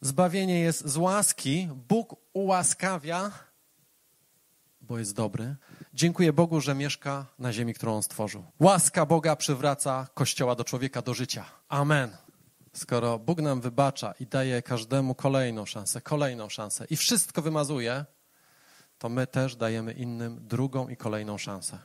Zbawienie jest z łaski. Bóg ułaskawia, bo jest dobry. Dziękuję Bogu, że mieszka na ziemi, którą on stworzył. Łaska Boga przywraca Kościoła do człowieka, do życia. Amen. Skoro Bóg nam wybacza i daje każdemu kolejną szansę, kolejną szansę i wszystko wymazuje, to my też dajemy innym drugą i kolejną szansę.